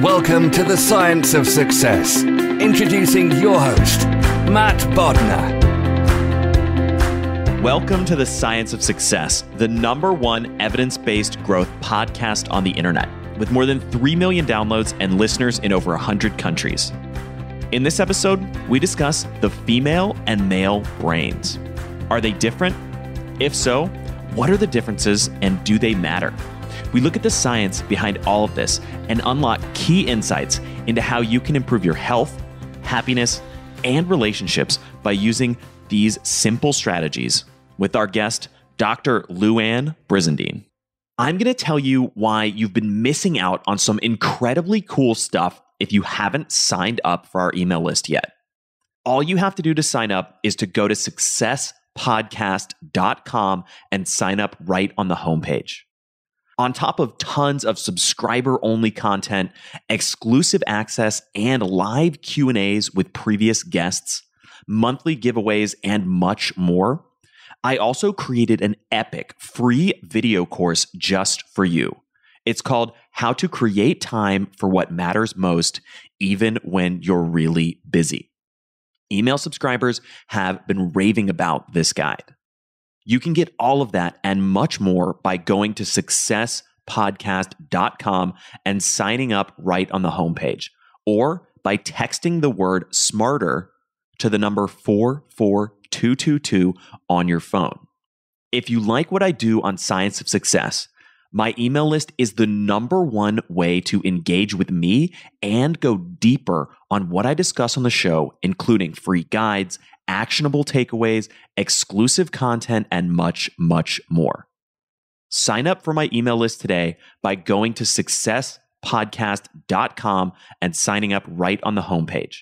Welcome to the Science of Success. Introducing your host, Matt Bodnar. Welcome to the Science of Success, the number one evidence based growth podcast on the internet, with more than 3 million downloads and listeners in over 100 countries. In this episode, we discuss the female and male brains. Are they different? If so, what are the differences and do they matter? We look at the science behind all of this and unlock key insights into how you can improve your health, happiness, and relationships by using these simple strategies with our guest, Dr. Louann Brizendine. I'm going to tell you why you've been missing out on some incredibly cool stuff if you haven't signed up for our email list yet. All you have to do to sign up is to go to successpodcast.com and sign up right on the homepage on top of tons of subscriber only content, exclusive access and live Q&As with previous guests, monthly giveaways and much more. I also created an epic free video course just for you. It's called How to Create Time for What Matters Most even when you're really busy. Email subscribers have been raving about this guide. You can get all of that and much more by going to successpodcast.com and signing up right on the homepage or by texting the word smarter to the number 44222 on your phone. If you like what I do on Science of Success, my email list is the number one way to engage with me and go deeper on what I discuss on the show, including free guides actionable takeaways, exclusive content, and much, much more. Sign up for my email list today by going to successpodcast.com and signing up right on the homepage.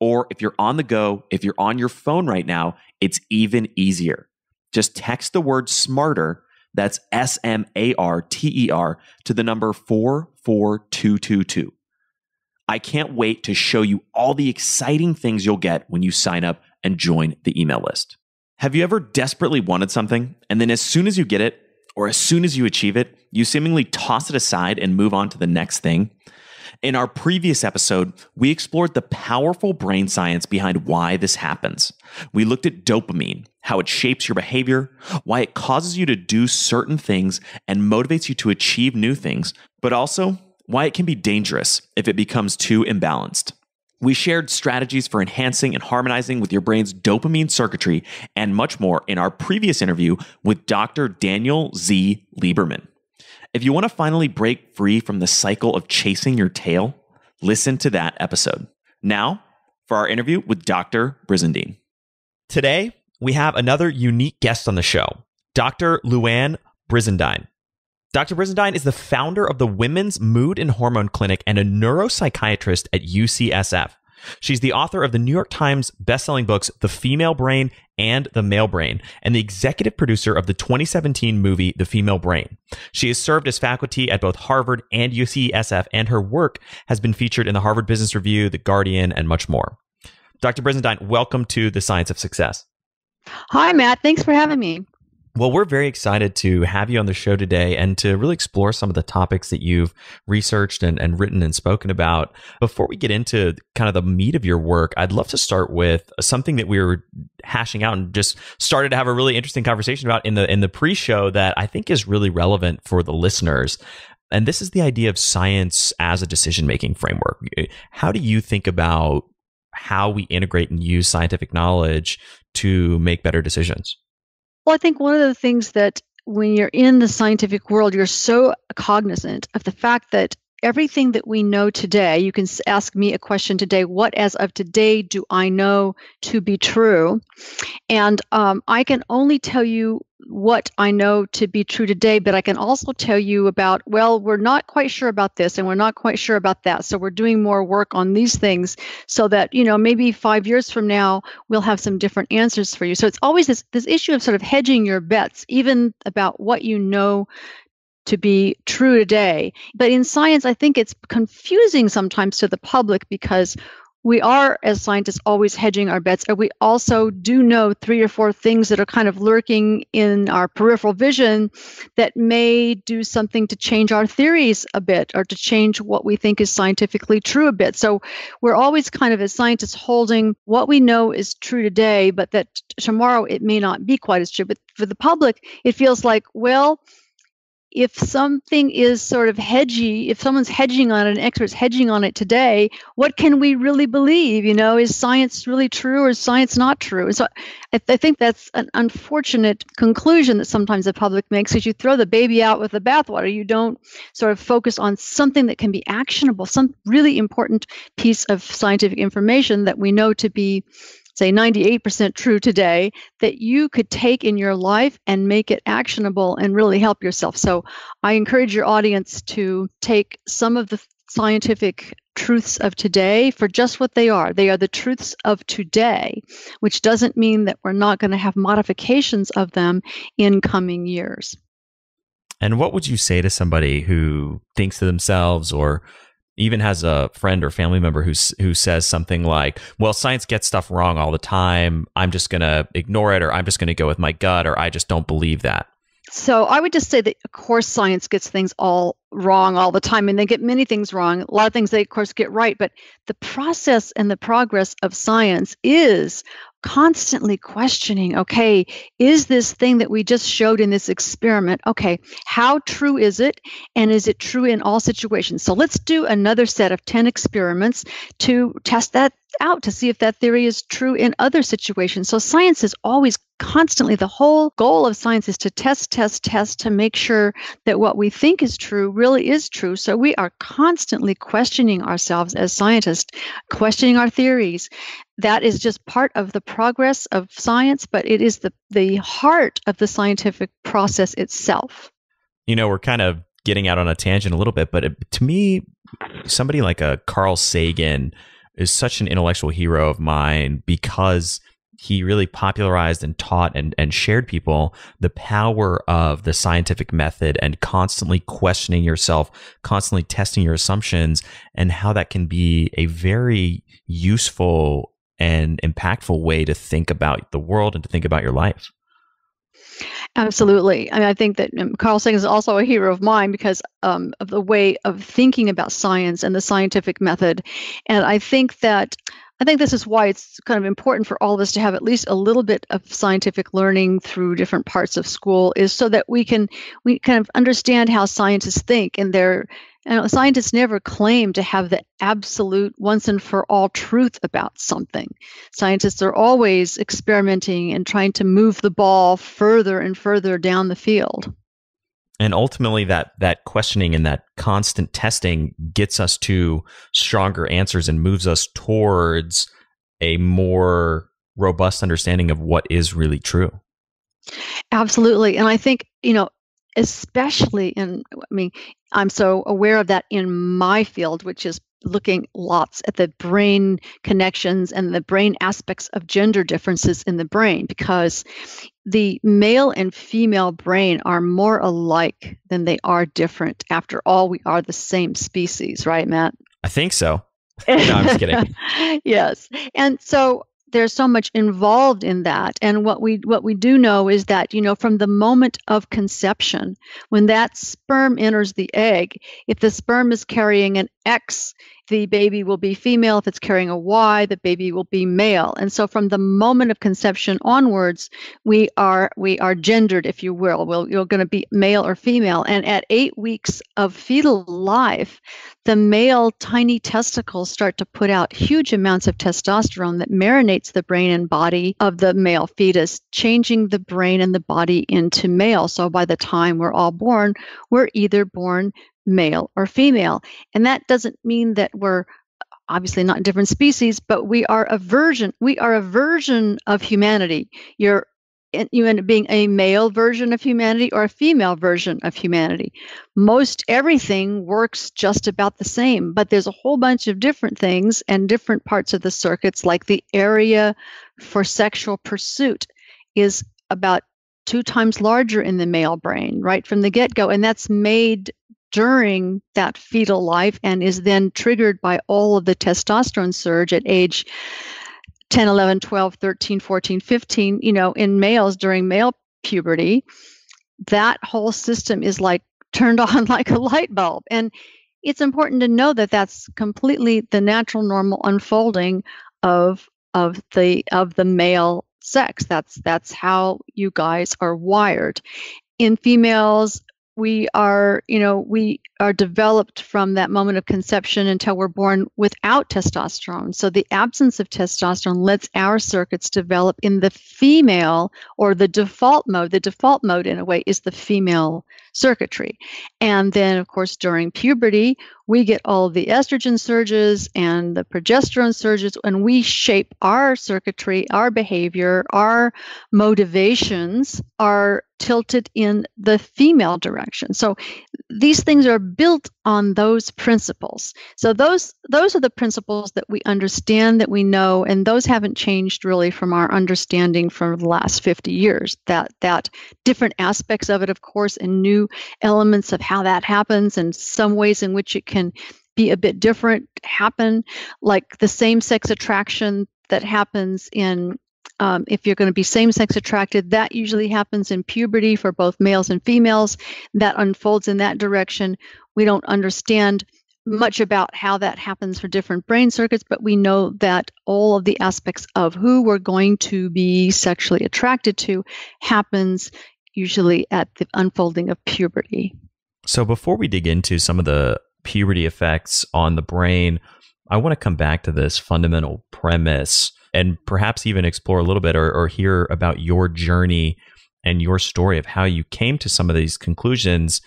Or if you're on the go, if you're on your phone right now, it's even easier. Just text the word smarter, that's S M A R T E R, to the number 44222. I can't wait to show you all the exciting things you'll get when you sign up and join the email list. Have you ever desperately wanted something and then as soon as you get it, or as soon as you achieve it, you seemingly toss it aside and move on to the next thing? In our previous episode, we explored the powerful brain science behind why this happens. We looked at dopamine, how it shapes your behavior, why it causes you to do certain things and motivates you to achieve new things, but also why it can be dangerous if it becomes too imbalanced. We shared strategies for enhancing and harmonizing with your brain's dopamine circuitry and much more in our previous interview with Dr. Daniel Z. Lieberman. If you want to finally break free from the cycle of chasing your tail, listen to that episode. Now, for our interview with Dr. Brizendine. Today, we have another unique guest on the show, Dr. Louann Brizendine. Dr. Brizendine is the founder of the Women's Mood and Hormone Clinic and a neuropsychiatrist at UCSF. She's the author of the New York Times bestselling books The Female Brain and The Male Brain, and the executive producer of the 2017 movie The Female Brain. She has served as faculty at both Harvard and UCSF, and her work has been featured in the Harvard Business Review, The Guardian, and much more. Dr. Brizendine, welcome to the Science of Success. Hi, Matt. Thanks for having me. Well, we're very excited to have you on the show today and to really explore some of the topics that you've researched and, and written and spoken about. Before we get into kind of the meat of your work, I'd love to start with something that we were hashing out and just started to have a really interesting conversation about in the in the pre-show that I think is really relevant for the listeners. And this is the idea of science as a decision making framework. How do you think about how we integrate and use scientific knowledge to make better decisions? Well, I think one of the things that when you're in the scientific world, you're so cognizant of the fact that everything that we know today, you can ask me a question today what as of today do I know to be true? And um, I can only tell you what I know to be true today, but I can also tell you about, well, we're not quite sure about this and we're not quite sure about that. So we're doing more work on these things so that, you know, maybe five years from now, we'll have some different answers for you. So it's always this, this issue of sort of hedging your bets, even about what you know to be true today. But in science, I think it's confusing sometimes to the public because we are, as scientists, always hedging our bets. And we also do know three or four things that are kind of lurking in our peripheral vision that may do something to change our theories a bit or to change what we think is scientifically true a bit. So we're always kind of, as scientists, holding what we know is true today, but that tomorrow it may not be quite as true. But for the public, it feels like, well, if something is sort of hedgy, if someone's hedging on it, an expert's hedging on it today, what can we really believe? You know, is science really true or is science not true? And so I, I think that's an unfortunate conclusion that sometimes the public makes because you throw the baby out with the bathwater. You don't sort of focus on something that can be actionable, some really important piece of scientific information that we know to be say 98% true today that you could take in your life and make it actionable and really help yourself. So I encourage your audience to take some of the scientific truths of today for just what they are. They are the truths of today, which doesn't mean that we're not going to have modifications of them in coming years. And what would you say to somebody who thinks to themselves or even has a friend or family member who who says something like, "Well, science gets stuff wrong all the time. I'm just going to ignore it or I'm just going to go with my gut or I just don't believe that." So I would just say that of course science gets things all wrong all the time and they get many things wrong. A lot of things they of course get right, but the process and the progress of science is constantly questioning okay is this thing that we just showed in this experiment okay how true is it? And is it true in all situations? So let's do another set of 10 experiments to test that out to see if that theory is true in other situations. So science is always constantly the whole goal of science is to test test test to make sure that what we think is true really is true. So we are constantly questioning ourselves as scientists questioning our theories that is just part of the progress of science, but it is the, the heart of the scientific process itself. You know, we're kind of getting out on a tangent a little bit, but it, to me, somebody like a Carl Sagan is such an intellectual hero of mine because he really popularized and taught and, and shared people the power of the scientific method and constantly questioning yourself, constantly testing your assumptions, and how that can be a very useful and impactful way to think about the world and to think about your life. Absolutely. I, mean, I think that um, Carl Sagan is also a hero of mine because um, of the way of thinking about science and the scientific method. And I think that I think this is why it's kind of important for all of us to have at least a little bit of scientific learning through different parts of school, is so that we can we kind of understand how scientists think and their and scientists never claim to have the absolute once and for all truth about something. Scientists are always experimenting and trying to move the ball further and further down the field. And ultimately that that questioning and that constant testing gets us to stronger answers and moves us towards a more robust understanding of what is really true. Absolutely. And I think, you know, especially in i mean i'm so aware of that in my field which is looking lots at the brain connections and the brain aspects of gender differences in the brain because the male and female brain are more alike than they are different. After all we are the same species right matt? I think so. No i'm just kidding. Yes. And so there's so much involved in that. And what we what we do know is that you know from the moment of conception when that sperm enters the egg if the sperm is carrying an x the baby will be female. If it's carrying a Y, the baby will be male. And so from the moment of conception onwards, we are we are gendered, if you will. Well, you're going to be male or female. And at eight weeks of fetal life, the male tiny testicles start to put out huge amounts of testosterone that marinates the brain and body of the male fetus, changing the brain and the body into male. So by the time we're all born, we're either born male or female. And that doesn't mean that we're obviously not different species, but we are a version. We are a version of humanity. You're you end up being a male version of humanity or a female version of humanity. Most everything works just about the same, but there's a whole bunch of different things and different parts of the circuits, like the area for sexual pursuit is about two times larger in the male brain right from the get go. And that's made during that fetal life and is then triggered by all of the testosterone surge at age 10, 11, 12, 13, 14, 15, you know, in males during male puberty, that whole system is like turned on like a light bulb. And it's important to know that that's completely the natural normal unfolding of of the of the male sex that's that's how you guys are wired in females we are you know we are developed from that moment of conception until we're born without testosterone. So the absence of testosterone lets our circuits develop in the female or the default mode. The default mode in a way is the female circuitry. And then of course during puberty we get all the estrogen surges and the progesterone surges and we shape our circuitry our behavior our motivations are tilted in the female direction. So these things are built on those principles. So those those are the principles that we understand that we know and those haven't changed really from our understanding from the last 50 years. That that different aspects of it of course and new elements of how that happens and some ways in which it can be a bit different happen like the same sex attraction that happens in um, if you're going to be same sex attracted, that usually happens in puberty for both males and females. That unfolds in that direction. We don't understand much about how that happens for different brain circuits, but we know that all of the aspects of who we're going to be sexually attracted to happens usually at the unfolding of puberty. So, before we dig into some of the puberty effects on the brain, I want to come back to this fundamental premise and perhaps even explore a little bit or, or hear about your journey and your story of how you came to some of these conclusions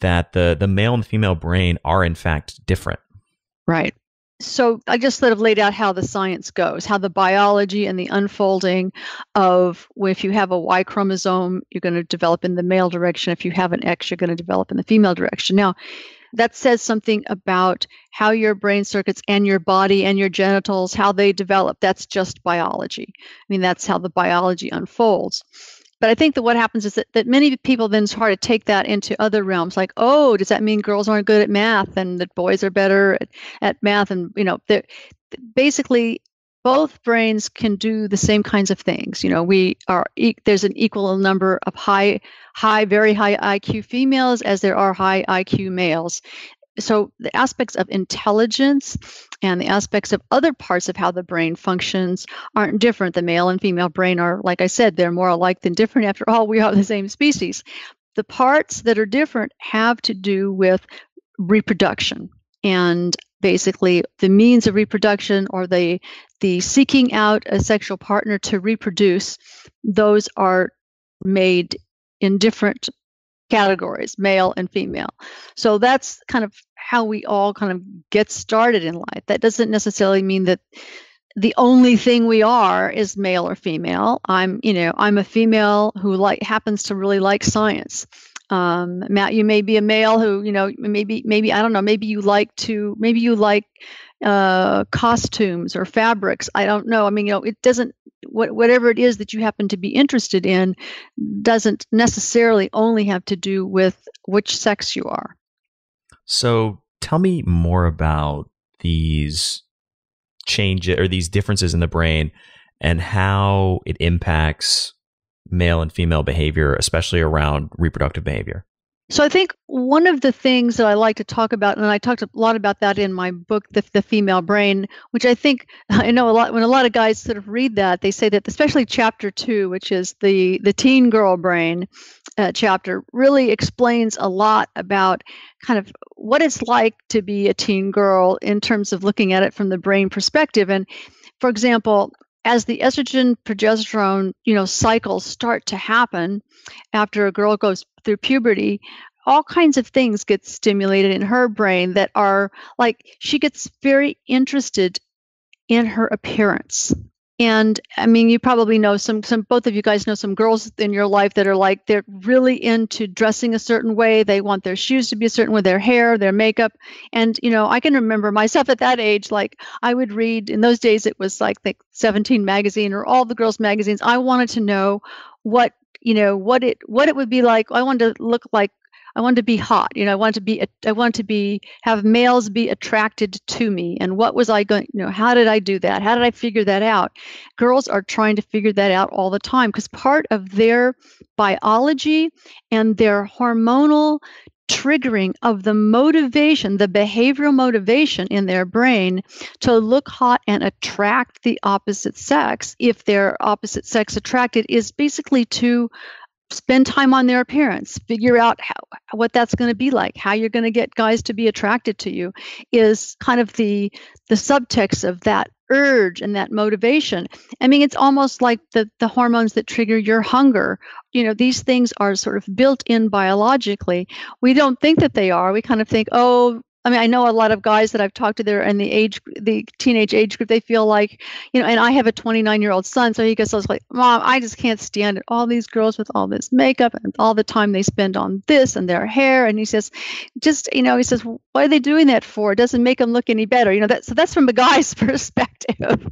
that the the male and female brain are in fact different. Right. So I just sort of laid out how the science goes, how the biology and the unfolding of if you have a Y chromosome, you're going to develop in the male direction. If you have an X, you're going to develop in the female direction. Now, that says something about how your brain circuits and your body and your genitals how they develop. That's just biology. I mean that's how the biology unfolds. But i think that what happens is that, that many people then try to take that into other realms like oh does that mean girls aren't good at math and that boys are better at, at math? And you know basically both brains can do the same kinds of things. You know, we are there's an equal number of high, high, very high IQ females as there are high IQ males. So the aspects of intelligence and the aspects of other parts of how the brain functions aren't different. The male and female brain are, like I said, they're more alike than different. After all, we are the same species. The parts that are different have to do with reproduction and basically the means of reproduction or the the seeking out a sexual partner to reproduce those are made in different categories male and female. So that's kind of how we all kind of get started in life. That doesn't necessarily mean that the only thing we are is male or female. I'm you know i'm a female who like happens to really like science um, Matt, you may be a male who, you know, maybe, maybe I don't know, maybe you like to, maybe you like uh, costumes or fabrics. I don't know. I mean, you know, it doesn't. What, whatever it is that you happen to be interested in, doesn't necessarily only have to do with which sex you are. So, tell me more about these changes or these differences in the brain and how it impacts male and female behavior, especially around reproductive behavior? So I think one of the things that I like to talk about, and I talked a lot about that in my book, The, the Female Brain, which I think I know a lot. When a lot of guys sort of read that, they say that, especially chapter two, which is the the teen girl brain uh, chapter, really explains a lot about kind of what it's like to be a teen girl in terms of looking at it from the brain perspective. And for example, as the estrogen progesterone you know cycles start to happen after a girl goes through puberty all kinds of things get stimulated in her brain that are like she gets very interested in her appearance and i mean you probably know some some both of you guys know some girls in your life that are like they're really into dressing a certain way. They want their shoes to be a certain way their hair their makeup. And you know i can remember myself at that age like i would read in those days it was like the 17 magazine or all the girls magazines. I wanted to know what you know what it what it would be like. I wanted to look like I wanted to be hot. You know, I wanted to be I wanted to be have males be attracted to me. And what was I going? You know, how did I do that? How did I figure that out? Girls are trying to figure that out all the time because part of their biology and their hormonal triggering of the motivation, the behavioral motivation in their brain to look hot and attract the opposite sex, if they're opposite sex attracted, is basically to spend time on their appearance figure out how, what that's going to be like how you're going to get guys to be attracted to you is kind of the the subtext of that urge and that motivation. I mean it's almost like the the hormones that trigger your hunger. You know these things are sort of built in biologically. We don't think that they are. We kind of think oh I mean, I know a lot of guys that I've talked to there in the age, the teenage age group, they feel like, you know, and I have a 29 year old son. So he gets like, Mom, I just can't stand it. All these girls with all this makeup and all the time they spend on this and their hair. And he says, just, you know, he says, why are they doing that for? It doesn't make them look any better. You know, that, so that's from a guy's perspective.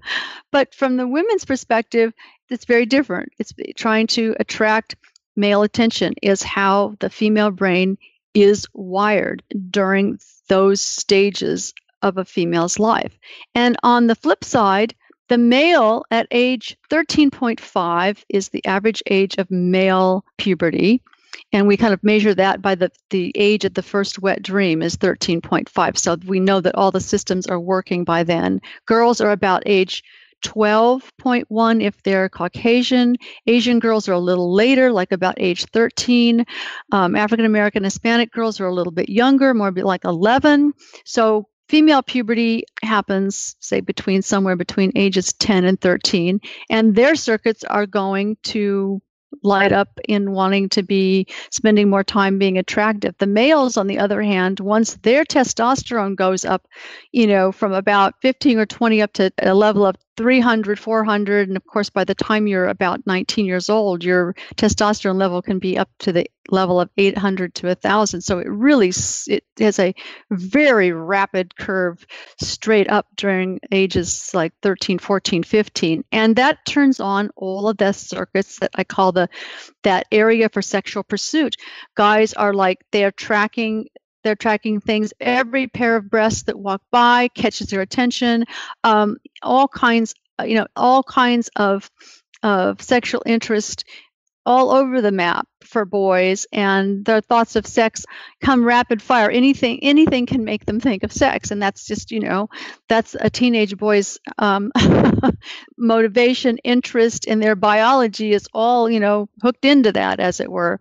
but from the women's perspective, it's very different. It's eh, trying to attract male attention, is how the female brain is wired during those stages of a female's life. And on the flip side, the male at age 13.5 is the average age of male puberty. And we kind of measure that by the, the age of the first wet dream is 13.5. So we know that all the systems are working by then. Girls are about age 12.1 if they're Caucasian. Asian girls are a little later, like about age 13. Um, African American Hispanic girls are a little bit younger, more like 11. So female puberty happens, say, between somewhere between ages 10 and 13, and their circuits are going to light up in wanting to be spending more time being attractive. The males, on the other hand, once their testosterone goes up, you know, from about 15 or 20 up to a level of 300, 400, and of course, by the time you're about 19 years old, your testosterone level can be up to the level of 800 to 1,000. So it really it has a very rapid curve straight up during ages like 13, 14, 15, and that turns on all of the circuits that I call the that area for sexual pursuit. Guys are like they are tracking they're tracking things. Every pair of breasts that walk by catches their attention. Um, all kinds, uh, you know, all kinds of of sexual interest all over the map for boys and their thoughts of sex come rapid fire anything anything can make them think of sex and that's just you know that's a teenage boy's um, motivation interest in their biology is all you know hooked into that as it were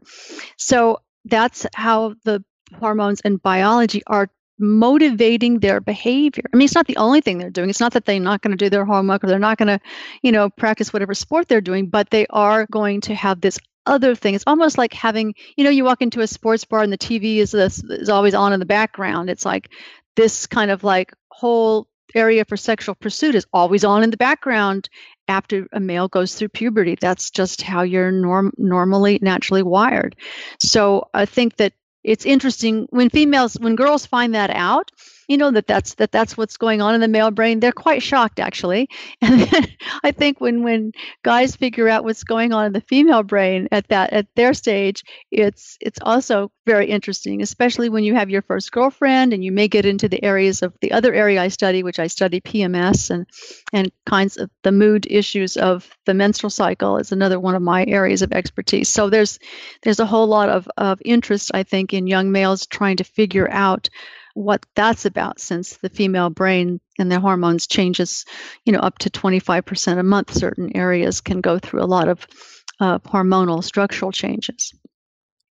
so that's how the hormones and biology are motivating their behavior. I mean, it's not the only thing they're doing. It's not that they're not going to do their homework or they're not going to, you know, practice whatever sport they're doing, but they are going to have this other thing. It's almost like having, you know, you walk into a sports bar and the TV is this is always on in the background. It's like this kind of like whole area for sexual pursuit is always on in the background after a male goes through puberty. That's just how you're norm- normally naturally wired. So I think that it's interesting when females when girls find that out you know that that's that that's what's going on in the male brain. They're quite shocked actually. And then i think when when guys figure out what's going on in the female brain at that at their stage it's it's also very interesting especially when you have your first girlfriend and you may get into the areas of the other area i study which i study pms and and kinds of the mood issues of the menstrual cycle is another one of my areas of expertise. So there's there's a whole lot of of interest i think in young males trying to figure out what that's about since the female brain and the hormones changes you know up to 25% a month certain areas can go through a lot of uh, hormonal structural changes.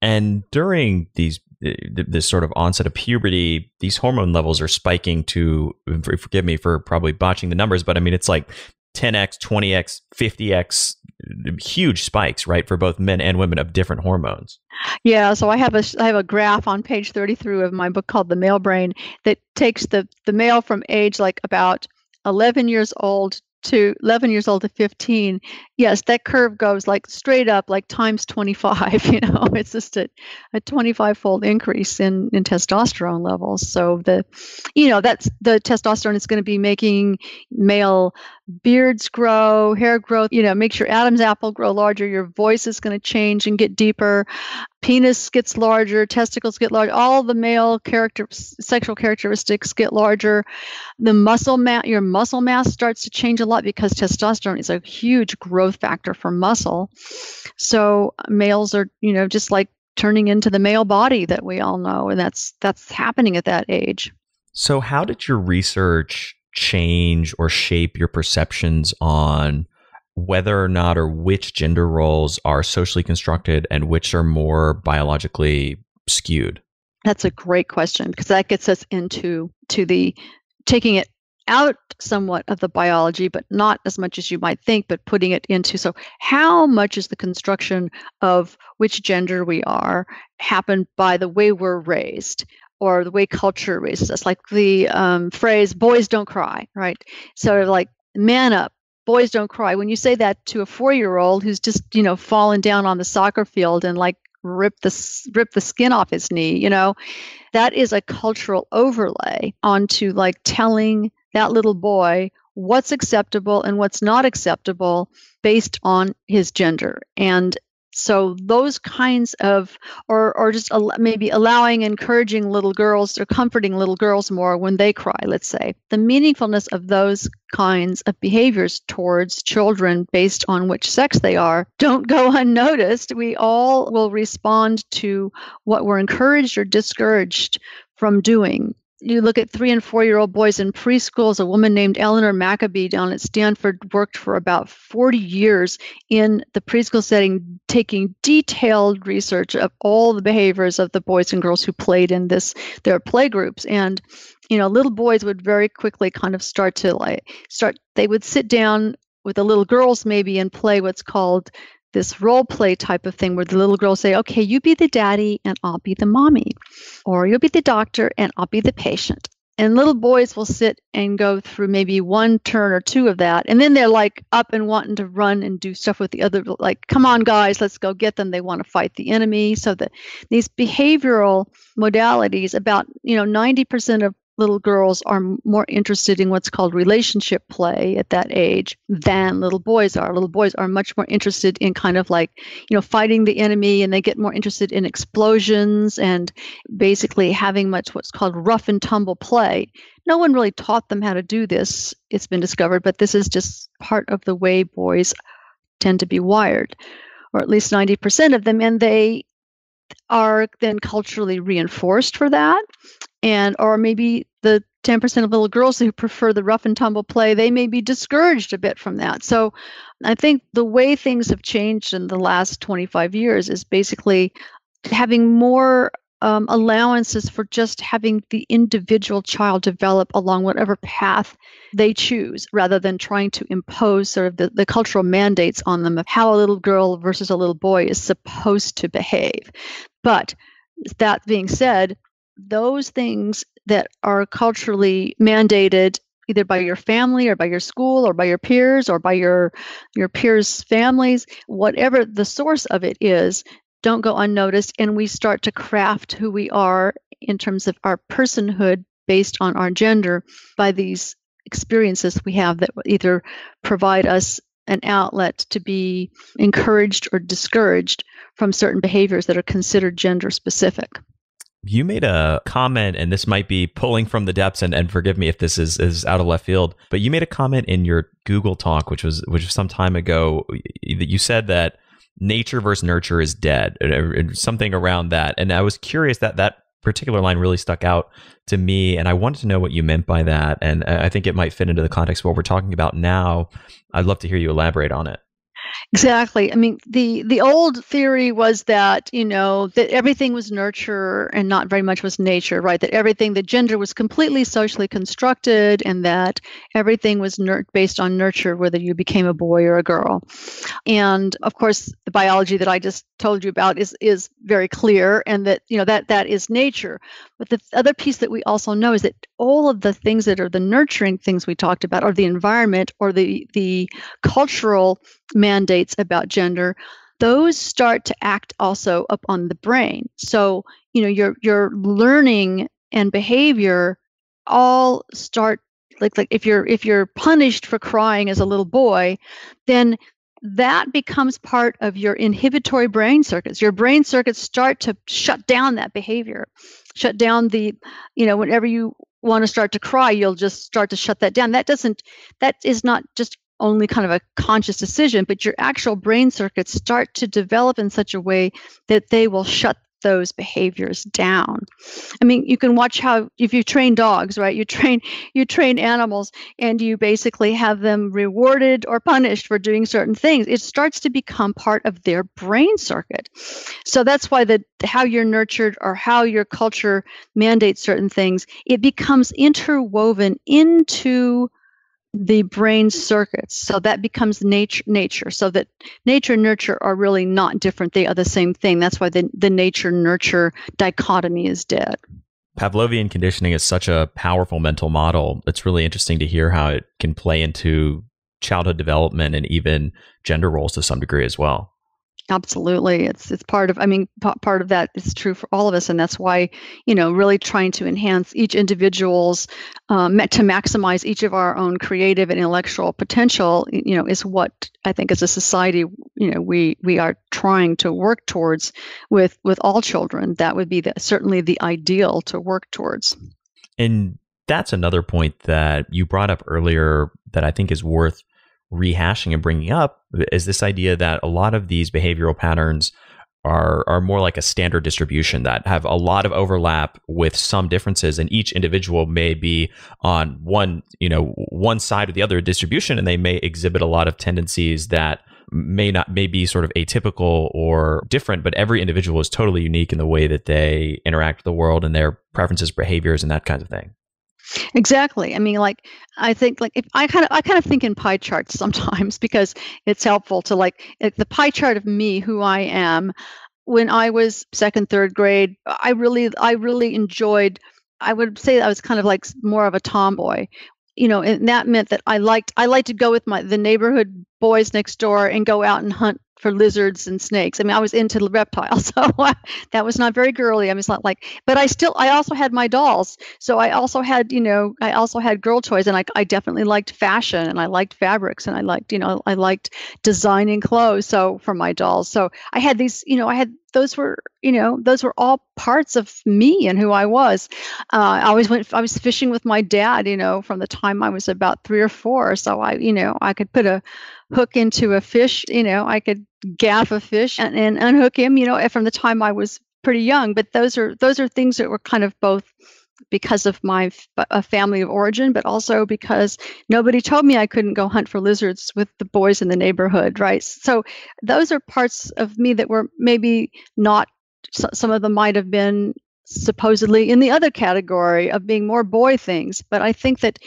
And during these this sort of onset of puberty these hormone levels are spiking to forgive me for probably botching the numbers but i mean it's like 10x 20x 50x huge spikes, right, for both men and women of different hormones. Yeah, so I have a I have a graph on page 33 of my book called The Male Brain that takes the the male from age like about 11 years old to 11 years old to 15 yes that curve goes like straight up like times 25 you know? It's just a, a 25 fold increase in in testosterone levels. So the you know that's the testosterone is going to be making male beards grow, hair growth, you know, makes your Adam's apple grow larger, your voice is going to change and get deeper, penis gets larger, testicles get larger, all the male character sexual characteristics get larger. The muscle mass your muscle mass starts to change a lot because testosterone is a huge growth factor for muscle. So males are, you know, just like turning into the male body that we all know and that's that's happening at that age. So how did your research change or shape your perceptions on whether or not or which gender roles are socially constructed and which are more biologically skewed? That's a great question because that gets us into to the taking it out somewhat of the biology, but not as much as you might think, but putting it into so how much is the construction of which gender we are happened by the way we're raised or the way culture raises us, like the um, phrase "boys don't cry," right? Sort of like "man up." Boys don't cry. When you say that to a four-year-old who's just, you know, fallen down on the soccer field and like rip the rip the skin off his knee, you know, that is a cultural overlay onto like telling that little boy what's acceptable and what's not acceptable based on his gender. And so those kinds of or or just maybe allowing encouraging little girls or comforting little girls more when they cry let's say. The meaningfulness of those kinds of behaviors towards children based on which sex they are don't go unnoticed. We all will respond to what we're encouraged or discouraged from doing you look at three and four year old boys in preschools. A woman named Eleanor Maccoby down at Stanford worked for about 40 years in the preschool setting, taking detailed research of all the behaviors of the boys and girls who played in this their play groups. And you know, little boys would very quickly kind of start to like start. They would sit down with the little girls maybe and play what's called this role play type of thing where the little girls say, okay, you be the daddy and I'll be the mommy. Or you'll be the doctor and I'll be the patient. And little boys will sit and go through maybe one turn or two of that. And then they're like up and wanting to run and do stuff with the other, like, come on, guys, let's go get them. They want to fight the enemy. So that these behavioral modalities, about, you know, 90% of little girls are more interested in what's called relationship play at that age than little boys are. Little boys are much more interested in kind of like, you know, fighting the enemy and they get more interested in explosions and basically having much what's called rough and tumble play. No one really taught them how to do this, it's been discovered, but this is just part of the way boys tend to be wired, or at least 90% of them. And they are then culturally reinforced for that and or maybe the 10% of little girls who prefer the rough and tumble play they may be discouraged a bit from that. So i think the way things have changed in the last 25 years is basically having more um, allowances for just having the individual child develop along whatever path they choose rather than trying to impose sort of the, the cultural mandates on them of how a little girl versus a little boy is supposed to behave. But that being said those things that are culturally mandated either by your family or by your school or by your peers or by your your peers families whatever the source of it is don't go unnoticed. And we start to craft who we are in terms of our personhood based on our gender by these experiences we have that either provide us an outlet to be encouraged or discouraged from certain behaviors that are considered gender specific you made a comment, and this might be pulling from the depths, and, and forgive me if this is, is out of left field, but you made a comment in your Google talk, which was which was some time ago, that you said that nature versus nurture is dead, something around that. And I was curious that that particular line really stuck out to me, and I wanted to know what you meant by that. And uh, I think it might fit into the context of what we're talking about now. I'd love to hear you elaborate on it. Exactly. I mean, the the old theory was that you know that everything was nurture and not very much was nature, right? That everything, the gender was completely socially constructed, and that everything was nur- based on nurture, whether you became a boy or a girl. And of course, the biology that I just told you about is is very clear, and that you know that that is nature. But the other piece that we also know is that all of the things that are the nurturing things we talked about, or the environment, or the the cultural mandates about gender, those start to act also upon the brain. So, you know, your your learning and behavior all start like like if you're if you're punished for crying as a little boy then that becomes part of your inhibitory brain circuits your brain circuits start to shut down that behavior shut down the you know whenever you want to start to cry you'll just start to shut that down that doesn't that is not just only kind of a conscious decision but your actual brain circuits start to develop in such a way that they will shut those behaviors down. I mean you can watch how if you train dogs right you train you train animals and you basically have them rewarded or punished for doing certain things it starts to become part of their brain circuit. So that's why the how you're nurtured or how your culture mandates certain things it becomes interwoven into the brain circuits. So that becomes nature nature. So that nature and nurture are really not different. They are the same thing. That's why the, the nature nurture dichotomy is dead. Pavlovian conditioning is such a powerful mental model. It's really interesting to hear how it can play into childhood development and even gender roles to some degree as well. Absolutely, it's it's part of. I mean, p- part of that is true for all of us, and that's why you know really trying to enhance each individual's um, to maximize each of our own creative and intellectual potential. You know, is what I think as a society, you know, we we are trying to work towards with with all children. That would be the, certainly the ideal to work towards. And that's another point that you brought up earlier that I think is worth rehashing and bringing up is this idea that a lot of these behavioral patterns are are more like a standard distribution that have a lot of overlap with some differences and each individual may be on one you know one side or the other distribution and they may exhibit a lot of tendencies that may not may be sort of atypical or different but every individual is totally unique in the way that they interact with the world and their preferences behaviors and that kind of thing Exactly. I mean, like I think like if I kind of I kind of think in pie charts sometimes because it's helpful to like the pie chart of me, who I am. When I was second, third grade, I really I really enjoyed. I would say I was kind of like more of a tomboy you know and that meant that i liked i liked to go with my the neighborhood boys next door and go out and hunt for lizards and snakes. I mean, I was into reptiles, so that was not very girly. I was not like, but I still, I also had my dolls. So I also had, you know, I also had girl toys, and I, I definitely liked fashion, and I liked fabrics, and I liked, you know, I liked designing clothes. So for my dolls, so I had these, you know, I had those were you know those were all parts of me and who i was uh, i always went i was fishing with my dad you know from the time i was about three or four so i you know i could put a hook into a fish you know i could gaff a fish and, and unhook him you know eh, from the time i was pretty young but those are those are things that were kind of both because of my f- uh, family of origin, but also because nobody told me I couldn't go hunt for lizards with the boys in the neighborhood, right? So those are parts of me that were maybe not, some of them might have been supposedly in the other category of being more boy things. But I think that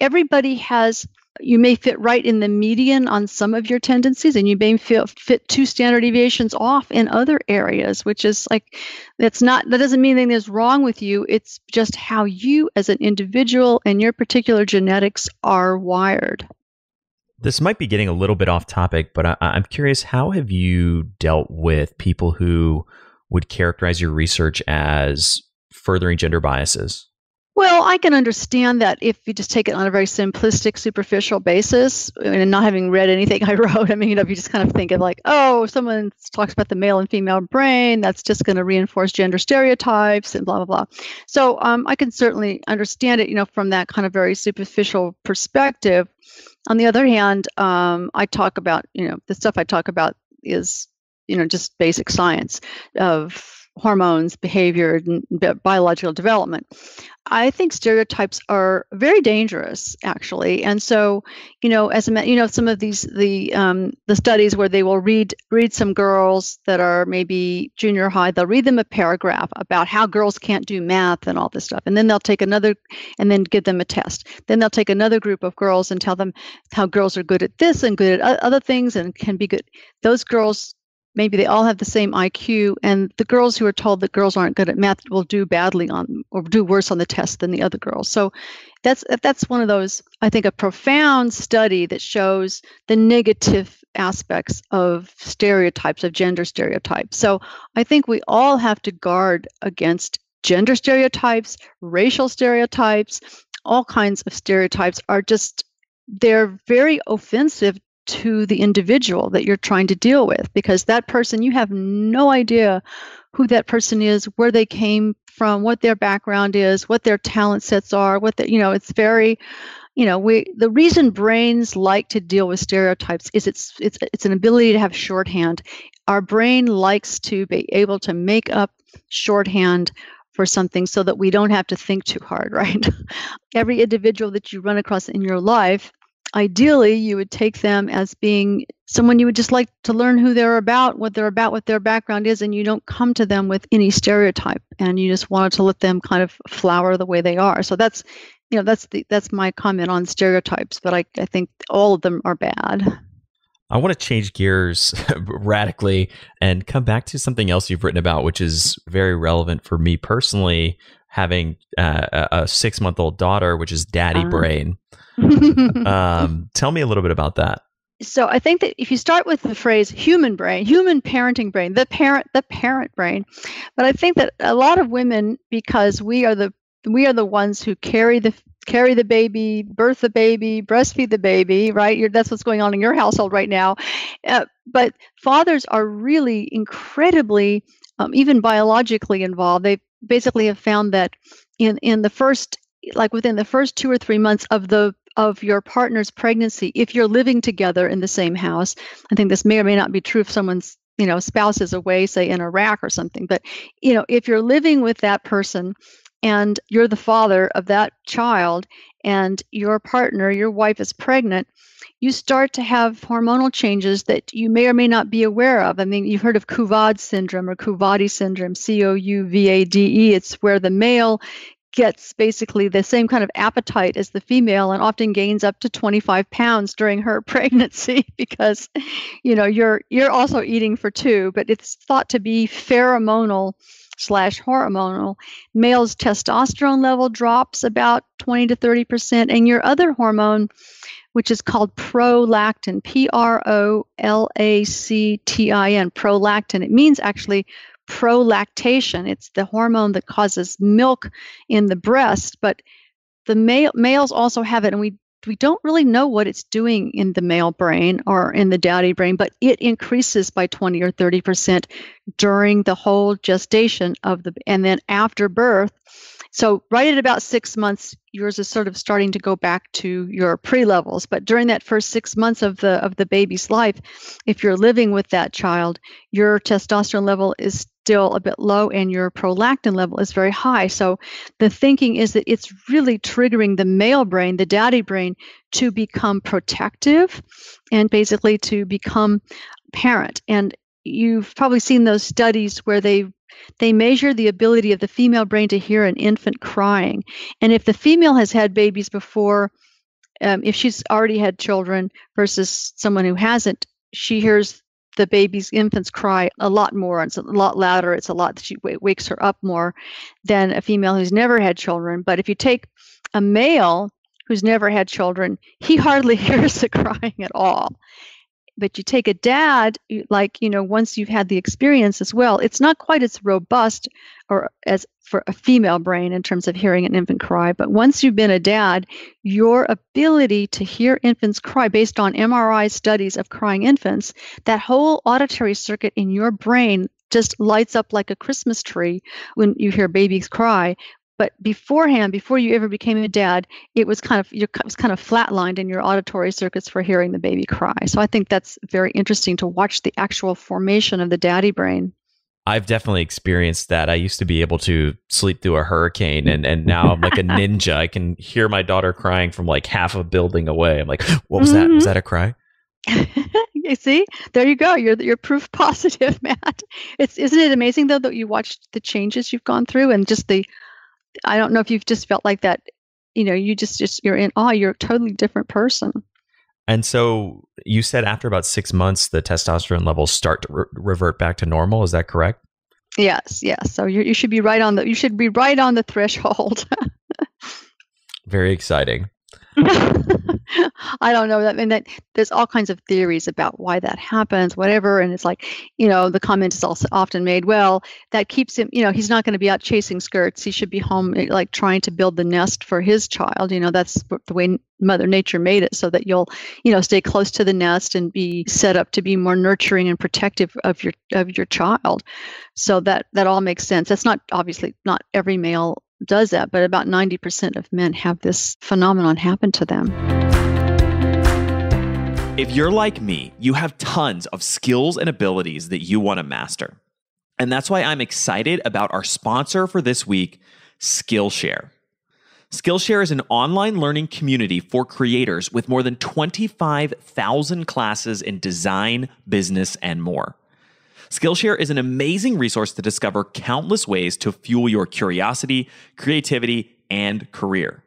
everybody has you may fit right in the median on some of your tendencies and you may fit, fit two standard deviations off in other areas which is like that's not that doesn't mean anything is wrong with you. It's just how you as an individual and your particular genetics are wired. This might be getting a little bit off topic but I, i'm curious how have you dealt with people who would characterize your research as furthering gender biases well, I can understand that if you just take it on a very simplistic, superficial basis, and not having read anything I wrote. I mean, you know, if you just kind of think of like, oh, someone talks about the male and female brain, that's just going to reinforce gender stereotypes and blah blah blah. So um, I can certainly understand it, you know, from that kind of very superficial perspective. On the other hand, um, I talk about, you know, the stuff I talk about is, you know, just basic science of hormones, behavior, and biological development. I think stereotypes are very dangerous, actually. And so, you know, as a you know, some of these the um, the studies where they will read read some girls that are maybe junior high, they'll read them a paragraph about how girls can't do math and all this stuff, and then they'll take another and then give them a test. Then they'll take another group of girls and tell them how girls are good at this and good at other things and can be good. Those girls maybe they all have the same IQ, and the girls who are told that girls aren't good at math will do badly on or do worse on the test than the other girls. So that's that's one of those I think a profound study that shows the negative aspects of stereotypes of gender stereotypes. So I think we all have to guard against gender stereotypes, racial stereotypes, all kinds of stereotypes are just they're very offensive to the individual that you're trying to deal with because that person you have no idea who that person is where they came from what their background is what their talent sets are what the, you know it's very you know we the reason brains like to deal with stereotypes is it's it's it's an ability to have shorthand. Our brain likes to be able to make up shorthand for something so that we don't have to think too hard right? Every individual that you run across in your life ideally you would take them as being someone you would just like to learn who they're about what they're about what their background is and you don't come to them with any stereotype and you just wanted to let them kind of flower the way they are so that's you know that's the that's my comment on stereotypes but i, I think all of them are bad I want to change gears radically and come back to something else you've written about, which is very relevant for me personally, having uh, a six month old daughter, which is daddy uh. brain. um, tell me a little bit about that. So I think that if you start with the phrase human brain, human parenting brain, the parent, the parent brain, but I think that a lot of women, because we are the we are the ones who carry the carry the baby, birth the baby, breastfeed the baby, right? You're, that's what's going on in your household right now. Uh, but fathers are really incredibly, um, even biologically involved. They basically have found that in in the first, like within the first two or three months of the of your partner's pregnancy, if you're living together in the same house, I think this may or may not be true if someone's you know spouse is away, say in Iraq or something. But you know, if you're living with that person and you're the father of that child and your partner, your wife is pregnant, you start to have hormonal changes that you may or may not be aware of. I mean, you've heard of Couvade syndrome or Couvade syndrome, C O U V A D E. It's where the male gets basically the same kind of appetite as the female and often gains up to 25 pounds during her pregnancy because you know you're you're also eating for two but it's thought to be pheromonal slash hormonal, male's testosterone level drops about 20 to 30 percent, and your other hormone, which is called prolactin, P R O L A C T I N, prolactin. It means actually prolactation. It's the hormone that causes milk in the breast, but the male, males also have it, and we we don't really know what it's doing in the male brain or in the daddy brain, but it increases by 20 or 30 percent during the whole gestation of the, and then after birth. So right at about six months, yours is sort of starting to go back to your pre-levels. But during that first six months of the of the baby's life, if you're living with that child, your testosterone level is still a bit low and your prolactin level is very high. So the thinking is that it's really triggering the male brain, the daddy brain, to become protective and basically to become parent. And you've probably seen those studies where they they measure the ability of the female brain to hear an infant crying. And if the female has had babies before, um, if she's already had children versus someone who hasn't, she hears the baby's infants cry a lot more. and It's a lot louder. It's a lot, that she w- wakes her up more than a female who's never had children. But if you take a male who's never had children, he hardly hears the crying at all. But you take a dad, like, you know, once you've had the experience as well, it's not quite as robust or as for a female brain in terms of hearing an infant cry. But once you've been a dad, your ability to hear infants cry based on MRI studies of crying infants, that whole auditory circuit in your brain just lights up like a Christmas tree when you hear babies cry. But beforehand, before you ever became a dad, it was kind of it was kind of flatlined in your auditory circuits for hearing the baby cry. So I think that's very interesting to watch the actual formation of the daddy brain. I've definitely experienced that. I used to be able to sleep through a hurricane and, and now I'm like a ninja. I can hear my daughter crying from like half a building away. I'm like, what was mm-hmm. that? Was that a cry? you see, there you go. You're you're proof positive, Matt. It's isn't it amazing though that you watched the changes you've gone through and just the I don't know if you've just felt like that, you know, you just just you're in awe, you're a totally different person. And so you said after about six months, the testosterone levels start to re- revert back to normal. Is that correct? Yes, yes. So you you should be right on the you should be right on the threshold. Very exciting. I don't know that. I mean, that there's all kinds of theories about why that happens, whatever. And it's like, you know, the comment is also often made, well, that keeps him, you know, he's not going to be out chasing skirts. He should be home, eh, like trying to build the nest for his child. You know, that's the way Mother Nature made it, so that you'll, you know, stay close to the nest and be set up to be more nurturing and protective of your of your child. So that that all makes sense. That's not obviously not every male does that, but about 90% of men have this phenomenon happen to them. If you're like me, you have tons of skills and abilities that you want to master. And that's why I'm excited about our sponsor for this week, Skillshare. Skillshare is an online learning community for creators with more than 25,000 classes in design, business, and more. Skillshare is an amazing resource to discover countless ways to fuel your curiosity, creativity, and career.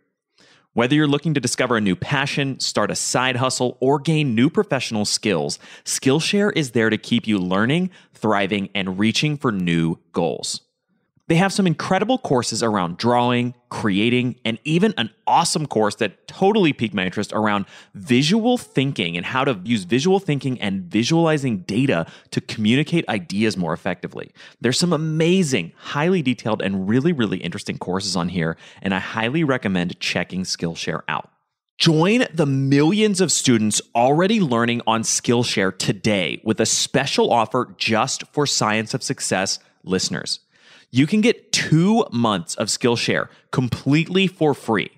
Whether you're looking to discover a new passion, start a side hustle, or gain new professional skills, Skillshare is there to keep you learning, thriving, and reaching for new goals. They have some incredible courses around drawing, creating, and even an awesome course that totally piqued my interest around visual thinking and how to use visual thinking and visualizing data to communicate ideas more effectively. There's some amazing, highly detailed, and really, really interesting courses on here, and I highly recommend checking Skillshare out. Join the millions of students already learning on Skillshare today with a special offer just for Science of Success listeners you can get two months of Skillshare completely for free.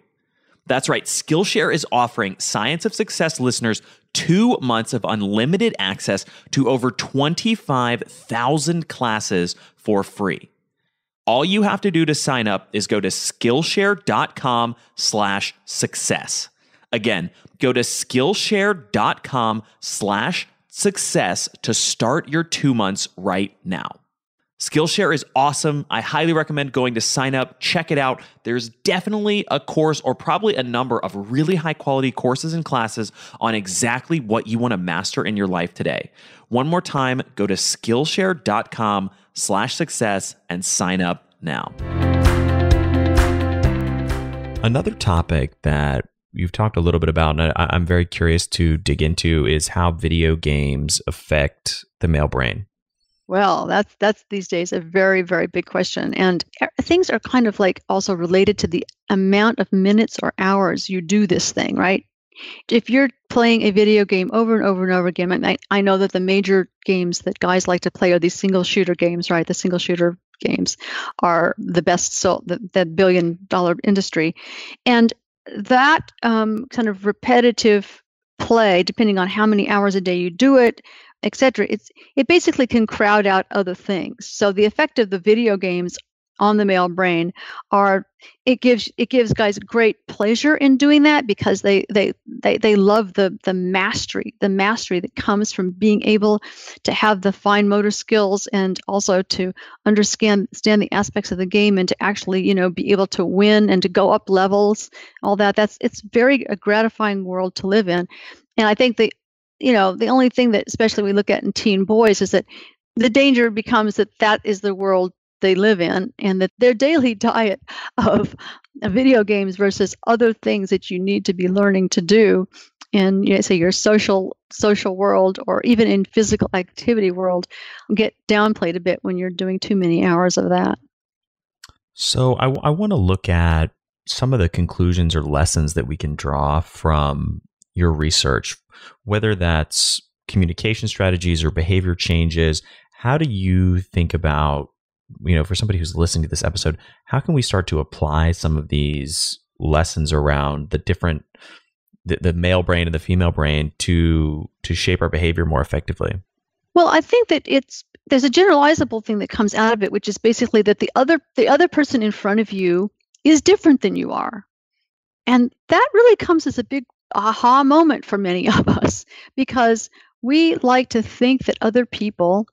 That's right, Skillshare is offering Science of Success listeners two months of unlimited access to over 25,000 classes for free. All you have to do to sign up is go to Skillshare.com slash success. Again, go to Skillshare.com slash success to start your two months right now. Skillshare is awesome. I highly recommend going to sign up, check it out. There's definitely a course or probably a number of really high quality courses and classes on exactly what you want to master in your life today. One more time, go to Skillshare.com slash success and sign up now. Another topic that you've talked a little bit about, and I'm very curious to dig into, is how video games affect the male brain. Well, that's that's these days a very very big question, and things are kind of like also related to the amount of minutes or hours you do this thing, right? If you're playing a video game over and over and over again, I, I know that the major games that guys like to play are these single shooter games, right? The single shooter games are the best sold, the, that billion dollar industry, and that um, kind of repetitive play, depending on how many hours a day you do it, etc. It's it basically can crowd out other things. So the effect of the video games on the male brain are it gives it gives guys great pleasure in doing that because they they they, they love the the mastery the mastery that comes from being able to have the fine motor skills and also to understand understand the aspects of the game and to actually you know be able to win and to go up levels all that that's it's very a gratifying world to live in and i think the you know, the only thing that, especially we look at in teen boys, is that the danger becomes that that is the world they live in and that their daily diet of video games versus other things that you need to be learning to do in you know, say your social social world or even in physical activity world get downplayed a bit when you're doing too many hours of that. So i, I want to look at some of the conclusions or lessons that we can draw from your research, whether that's communication strategies or behavior changes. How do you think about, you know, for somebody who's listening to this episode, how can we start to apply some of these lessons around the different the, the male brain and the female brain to to shape our behavior more effectively? Well, I think that it's there's a generalizable thing that comes out of it, which is basically that the other the other person in front of you is different than you are. And that really comes as a big aha moment for many of us because we like to think that other people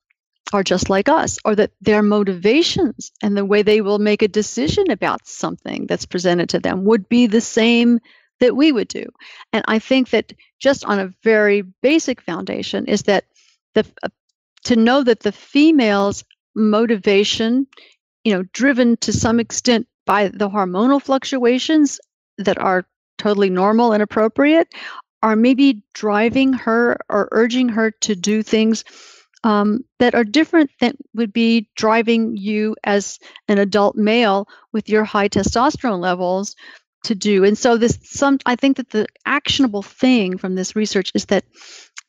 are just like us or that their motivations and the way they will make a decision about something that's presented to them would be the same that we would do. And I think that just on a very basic foundation is that the uh, to know that the female's motivation, you know, driven to some extent by the hormonal fluctuations that are totally normal and appropriate are maybe driving her or urging her to do things um, that are different than would be driving you as an adult male with your high testosterone levels to do. And so this some I think that the actionable thing from this research is that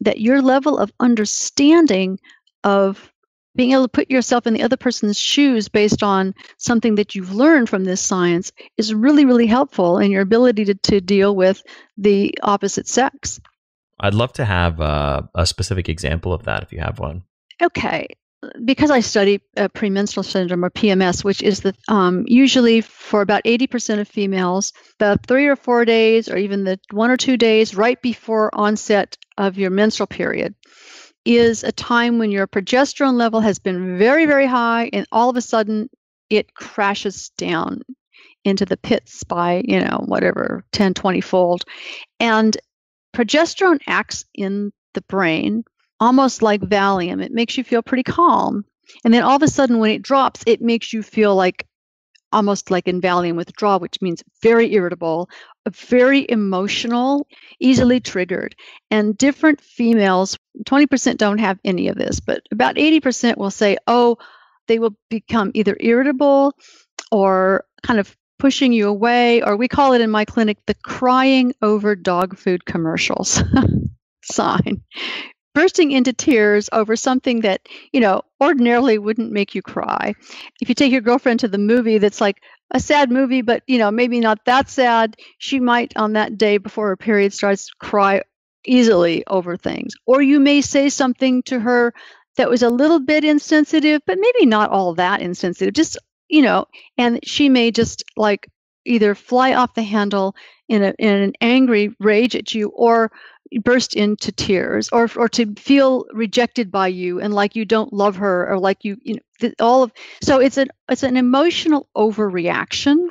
that your level of understanding of being able to put yourself in the other person's shoes based on something that you've learned from this science is really, really helpful in your ability to, to deal with the opposite sex. I'd love to have uh, a specific example of that if you have one. Okay. Because I study uh, premenstrual syndrome or PMS, which is the um, usually for about 80% of females, the three or four days, or even the one or two days right before onset of your menstrual period, is a time when your progesterone level has been very, very high, and all of a sudden it crashes down into the pits by, you know, whatever, 10, 20 fold. And progesterone acts in the brain almost like Valium. It makes you feel pretty calm. And then all of a sudden, when it drops, it makes you feel like almost like in Valium withdrawal, which means very irritable, very emotional, easily triggered. And different females, 20% don't have any of this, but about 80% will say, oh, they will become either irritable or kind of pushing you away, or we call it in my clinic the crying over dog food commercials sign bursting into tears over something that, you know, ordinarily wouldn't make you cry. If you take your girlfriend to the movie that's like a sad movie, but, you know, maybe not that sad, she might on that day before her period starts cry easily over things. Or you may say something to her that was a little bit insensitive, but maybe not all that insensitive, just, you know, and she may just like either fly off the handle in, a, in an angry rage at you or burst into tears or or to feel rejected by you and like you don't love her or like you you know all of so it's an it's an emotional overreaction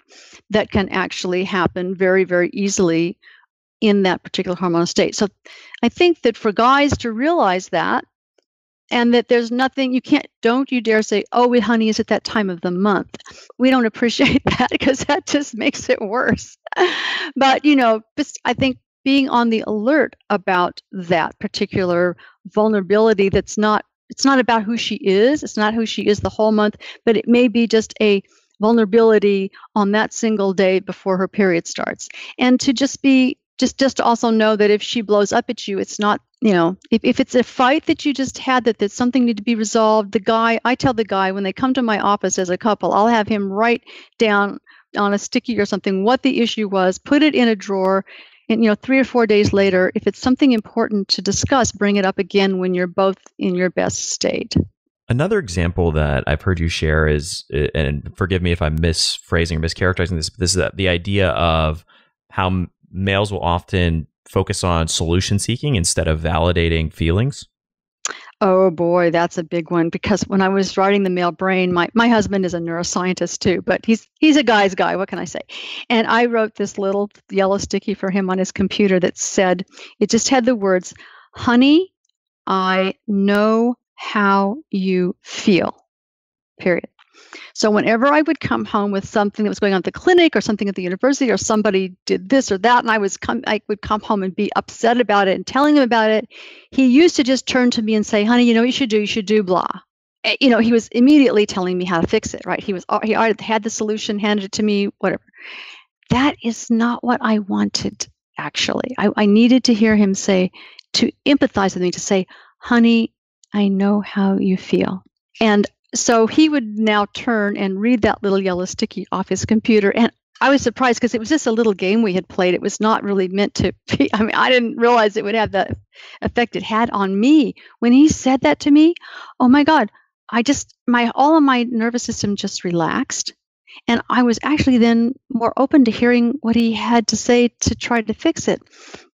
that can actually happen very very easily in that particular hormonal state. So i think that for guys to realize that and that there's nothing you can't don't you dare say oh we honey is at that time of the month? We don't appreciate that because that just makes it worse. But you know just i think being on the alert about that particular vulnerability that's not it's not about who she is it's not who she is the whole month but it may be just a vulnerability on that single day before her period starts. And to just be just just also know that if she blows up at you it's not you know if, if it's a fight that you just had that that something need to be resolved the guy i tell the guy when they come to my office as a couple i'll have him write down on a sticky or something what the issue was put it in a drawer and you know three or four days later if it's something important to discuss bring it up again when you're both in your best state. Another example that i've heard you share is uh, and forgive me if i'm misphrasing or mischaracterizing this but this is the idea of how males will often focus on solution seeking instead of validating feelings Oh boy, that's a big one because when I was writing the male brain, my, my husband is a neuroscientist too, but he's he's a guy's guy. What can I say? And I wrote this little yellow sticky for him on his computer that said it just had the words, "Honey, I know how you feel." Period. So whenever I would come home with something that was going on at the clinic or something at the university or somebody did this or that, and I was come, I would come home and be upset about it and telling him about it, he used to just turn to me and say, "Honey, you know what you should do? You should do blah." Eh, you know, he was immediately telling me how to fix it. Right? He was he already had the solution, handed it to me, whatever. That is not what I wanted. Actually, I, I needed to hear him say to empathize with me to say, "Honey, I know how you feel." And so he would now turn and read that little yellow sticky off his computer. And I was surprised because it was just a little game we had played. It was not really meant to be. I mean, I didn't realize it would have the effect it had on me. When he said that to me, oh my God, I just, my, all of my nervous system just relaxed. And I was actually then more open to hearing what he had to say to try to fix it.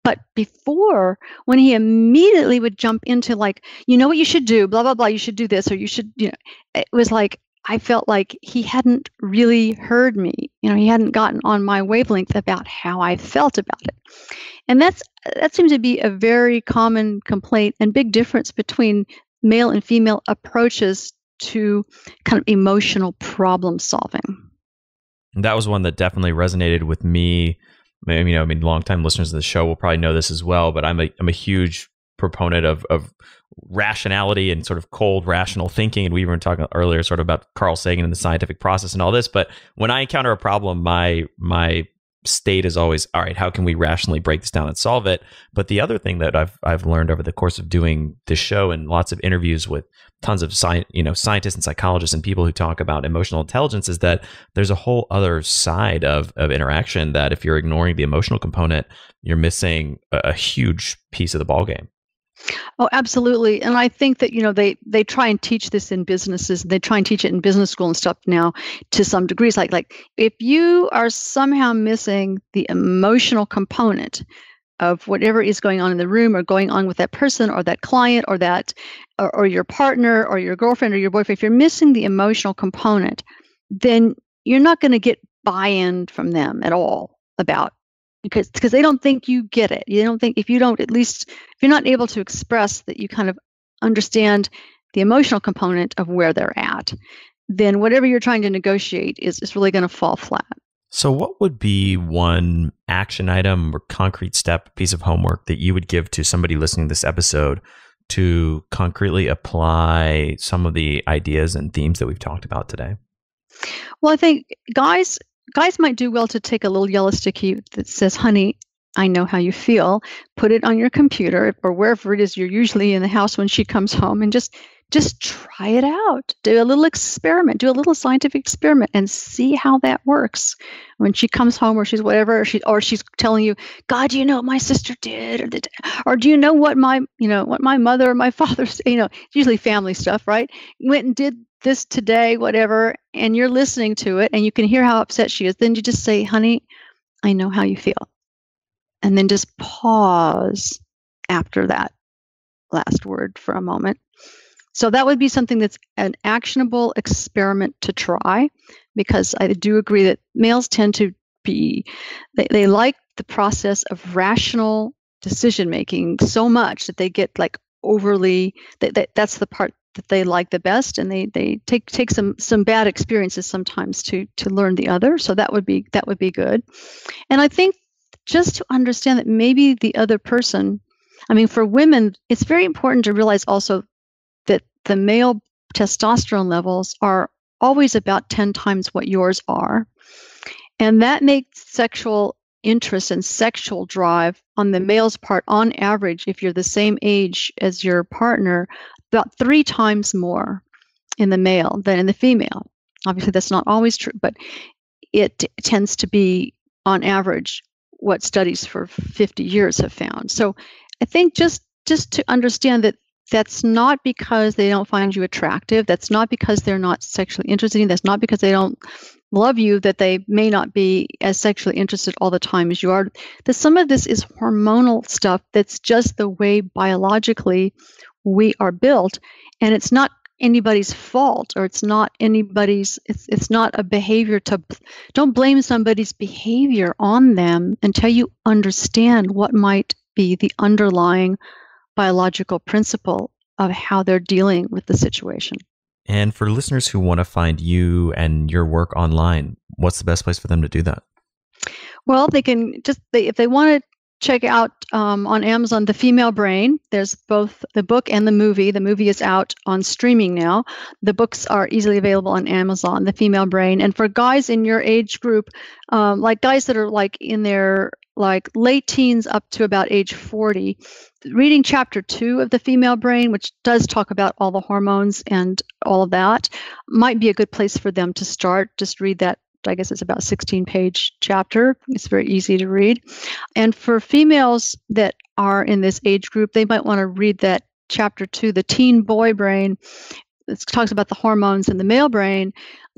But before, when he immediately would jump into like, you know what you should do, blah blah blah, you should do this, or you should, you know, it was like I felt like he hadn't really heard me. You know, he hadn't gotten on my wavelength about how I felt about it. And that's that seems to be a very common complaint and big difference between male and female approaches to kind of emotional problem solving. That was one that definitely resonated with me you know, I mean, longtime listeners of the show will probably know this as well, but I'm a I'm a huge proponent of of rationality and sort of cold rational thinking. And we were talking earlier sort of about Carl Sagan and the scientific process and all this. But when I encounter a problem, my my state is always all right how can we rationally break this down and solve it but the other thing that i've i've learned over the course of doing this show and lots of interviews with tons of science you know scientists and psychologists and people who talk about emotional intelligence is that there's a whole other side of of interaction that if you're ignoring the emotional component you're missing a, a huge piece of the ball game Oh, absolutely. And I think that, you know, they they try and teach this in businesses. They try and teach it in business school and stuff now to some degrees. Like like if you are somehow missing the emotional component of whatever is going on in the room or going on with that person or that client or that or, or your partner or your girlfriend or your boyfriend, if you're missing the emotional component, then you're not going to get buy-in from them at all about because because they don't think you get it. You don't think if you don't at least if you're not able to express that you kind of understand the emotional component of where they're at, then whatever you're trying to negotiate is is really going to fall flat. So, what would be one action item or concrete step, piece of homework that you would give to somebody listening to this episode to concretely apply some of the ideas and themes that we've talked about today? Well, I think guys guys might do well to take a little yellow sticky that says, honey, I know how you feel. Put it on your computer or wherever it is you're usually in the house when she comes home and just just try it out. Do a little experiment, do a little scientific experiment and see how that works. When she comes home or she's whatever, or, she, or she's telling you, God, do you know what my sister did? Or, or do you know what my, you know, what my mother or my father, you know, usually family stuff, right? Went and did this today, whatever, and you're listening to it and you can hear how upset she is, then you just say, honey, I know how you feel. And then just pause after that last word for a moment. So that would be something that's an actionable experiment to try because I do agree that males tend to be, they, they like the process of rational decision making so much that they get like overly, that, that that's the part that they like the best and they they take take some some bad experiences sometimes to to learn the other. So that would be that would be good. And i think just to understand that maybe the other person i mean for women it's very important to realize also that the male testosterone levels are always about 10 times what yours are and that makes sexual interest and sexual drive on the male's part on average if you're the same age as your partner about three times more in the male than in the female. Obviously, that's not always true, but it tends to be, on average, what studies for 50 years have found. So I think just just to understand that that's not because they don't find you attractive. That's not because they're not sexually interested. That's not because they don't love you that they may not be as sexually interested all the time as you are. That some of this is hormonal stuff that's just the way biologically we are built and it's not anybody's fault or it's not anybody's it's, it's not a behavior to don't blame somebody's behavior on them until you understand what might be the underlying biological principle of how they're dealing with the situation and for listeners who want to find you and your work online what's the best place for them to do that well they can just they, if they want to check out um, on Amazon The Female Brain. There's both the book and the movie. The movie is out on streaming now. The books are easily available on Amazon, The Female Brain. And for guys in your age group, um, like guys that are like in their like late teens up to about age 40, reading chapter two of The Female Brain, which does talk about all the hormones and all of that, might be a good place for them to start. Just read that I guess it's about 16 page chapter. It's very easy to read. And for females that are in this age group, they might want to read that chapter two, the teen boy brain. It talks about the hormones in the male brain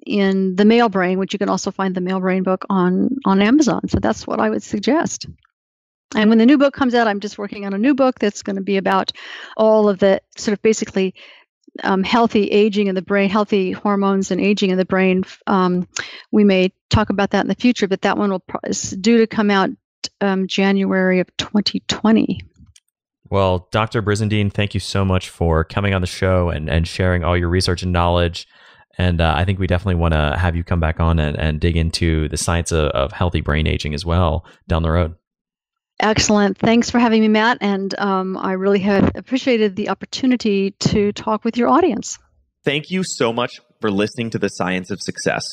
in the male brain, which you can also find the male brain book on on Amazon. So that's what I would suggest. And when the new book comes out, I'm just working on a new book that's going to be about all of the sort of basically um, healthy aging in the brain, healthy hormones and aging in the brain. Um, we may talk about that in the future, but that one will pro- is due to come out um, January of 2020. Well, Dr. Brizendine, thank you so much for coming on the show and, and sharing all your research and knowledge. And uh, I think we definitely want to have you come back on and, and dig into the science of, of, healthy brain aging as well down the road. Excellent. Thanks for having me, Matt. And um, I really have appreciated the opportunity to talk with your audience. Thank you so much for listening to The Science of Success.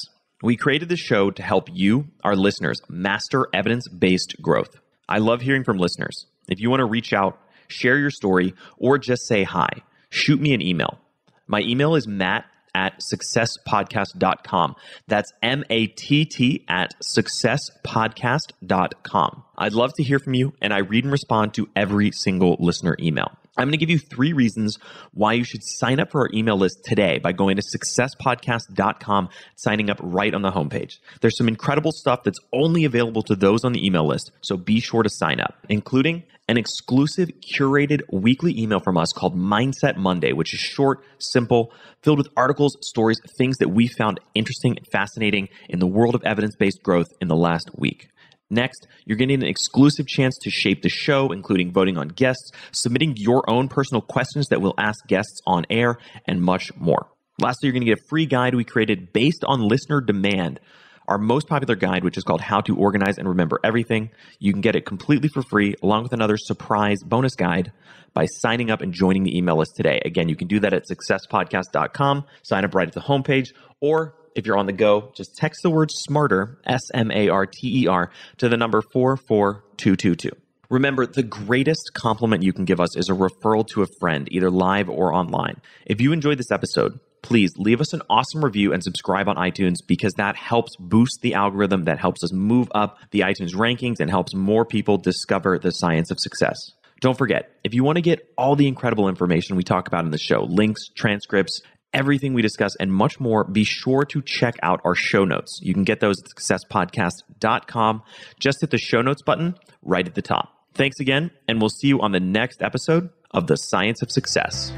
We created the show to help you, our listeners, master evidence based growth. I love hearing from listeners. If you want to reach out, share your story, or just say hi, shoot me an email. My email is matt at successpodcast.com. That's M A T T at successpodcast.com. I'd love to hear from you, and I read and respond to every single listener email. I'm going to give you three reasons why you should sign up for our email list today by going to successpodcast.com, signing up right on the homepage. There's some incredible stuff that's only available to those on the email list, so be sure to sign up, including an exclusive curated weekly email from us called Mindset Monday, which is short, simple, filled with articles, stories, things that we found interesting and fascinating in the world of evidence based growth in the last week. Next, you're getting an exclusive chance to shape the show, including voting on guests, submitting your own personal questions that we'll ask guests on air, and much more. Lastly, you're going to get a free guide we created based on listener demand our most popular guide, which is called How to Organize and Remember Everything. You can get it completely for free, along with another surprise bonus guide by signing up and joining the email list today. Again, you can do that at successpodcast.com, sign up right at the homepage, or if you're on the go, just text the word smarter, S M A R T E R, to the number 44222. Remember, the greatest compliment you can give us is a referral to a friend, either live or online. If you enjoyed this episode, please leave us an awesome review and subscribe on iTunes because that helps boost the algorithm, that helps us move up the iTunes rankings, and helps more people discover the science of success. Don't forget, if you want to get all the incredible information we talk about in the show, links, transcripts, everything we discuss, and much more, be sure to check out our show notes. You can get those at successpodcast.com. Just hit the show notes button right at the top. Thanks again, and we'll see you on the next episode of The Science of Success.